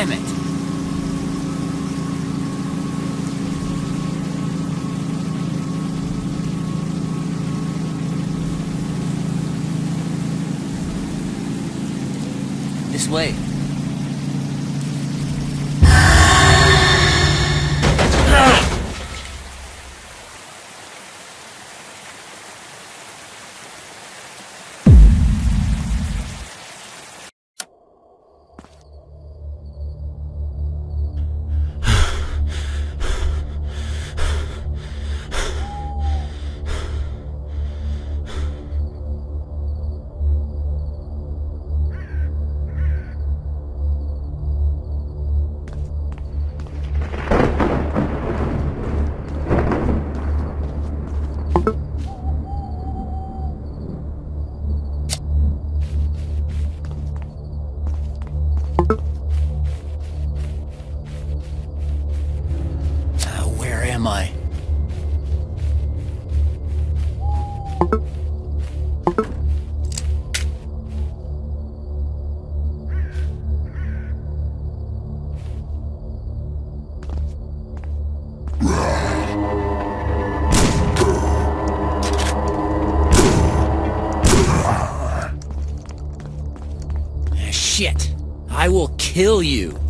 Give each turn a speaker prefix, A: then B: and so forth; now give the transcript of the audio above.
A: Damn it! This way. Where am I? Ah, Shit! I will kill you!